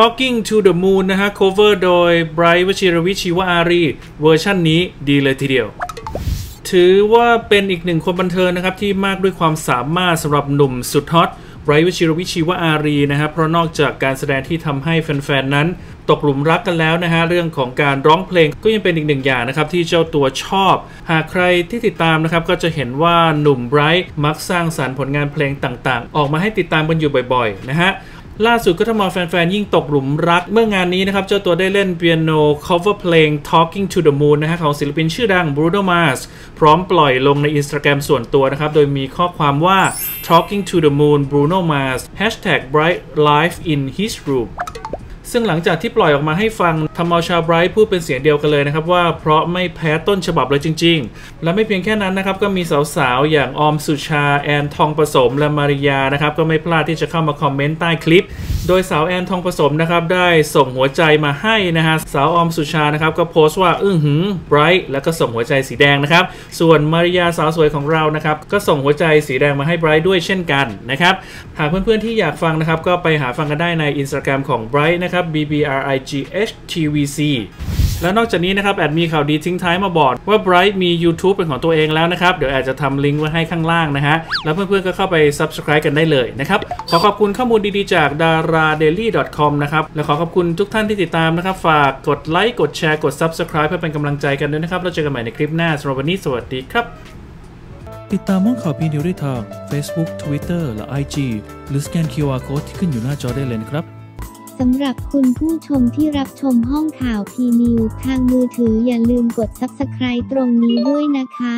Talking to the Moon นะฮะ cover โดย Bright วชิรวิชีวอารี เวอร์ชันนี้ดีเลยทีเดียว ถือว่าเป็นอีกหนึ่งคนบันเทิงนะครับ ที่มากด้วยความสามารถสำหรับหนุ่มสุดฮอตไบรท์วชิรวิชีวอารีนะครับเพราะนอกจากการแสดงที่ทำให้แฟนๆ นั้น ตกหลุมรักกันแล้วนะฮะเรื่องของการร้องเพลงก็ยังเป็นอีกหนึ่งอย่างนะครับที่เจ้าตัวชอบ หากใครที่ติดตามนะครับก็จะเห็นว่าหนุ่มไบรท์มักสร้างสารรค์ผลงานเพลงต่างๆ ออกมาให้ติดตามกันอยู่บ่อยๆนะฮะ ล่าสุดก็ทำเอาแฟนๆ ยิ่งตกหลุมรัก เมื่องานนี้นะครับ เจ้าตัวได้เล่นเปียโน cover เพลง Talking to the Moon นะฮะของศิลปินชื่อดัง Bruno Mars พร้อมปล่อยลงใน Instagram ส่วนตัวนะครับ โดยมีข้อความว่า Talking to the Moon Bruno Mars Hashtag bright life in his room ซึ่งหลังจากที่ปล่อยออกมาให้ฟังทำเอาชาวไบรท์พูดเป็นเสียงเดียวกันเลยนะครับว่าเพราะไม่แพ้ต้นฉบับเลยจริง ๆ และไม่เพียงแค่นั้นนะครับก็มีสาวๆ อย่างออมสุชา แอนทองผสมและมาริยานะครับก็ไม่พลาดที่จะเข้ามาคอมเมนต์ใต้คลิป โดยสาวแอนทองผสมนะครับได้ส่งหัวใจมาให้นะฮะสาวออมสุชานะครับก็โพสต์ว่าอื้อหือไบรท์แล้วก็ส่งหัวใจสีแดงนะครับส่วนมาริยาสาวสวยของเรานะครับก็ส่งหัวใจสีแดงมาให้ไบรท์ด้วยเช่นกันนะครับหากเพื่อนๆที่อยากฟังนะครับก็ไปหาฟังกันได้ใน Instagram ของไบรท์นะครับ b b r i g h t v c แล้วนอกจากนี้นะครับแอดมีข่าวดีทิ้งท้ายมาบอกว่า Bright มี YouTube เป็นของตัวเองแล้วนะครับ เดี๋ยวแอดจะทำลิงก์ไว้ให้ข้างล่างนะฮะ แล้วเพื่อนๆก็เข้าไป Subscribe กันได้เลยนะครับ ขอขอบคุณข้อมูลดีๆจาก daradaily.com นะครับ และขอขอบคุณทุกท่านที่ติดตามนะครับ ฝากกดไลค์กดแชร์กด Subscribe เพื่อเป็นกำลังใจกันด้วยนะครับ แล้วเจอกันใหม่ในคลิปหน้าสำหรับวันนี้สวัสดีครับ ติดตามห้องข่าวพีนิวได้ทาง Facebook Twitter และ IG หรือสแกน QR Code ที่ขึ้นอยู่หน้าจอได้เลยนะครับ สำหรับคุณผู้ชมที่รับชมห้องข่าวพีนิวทางมือถืออย่าลืมกด Subscribe ตรงนี้ด้วยนะคะ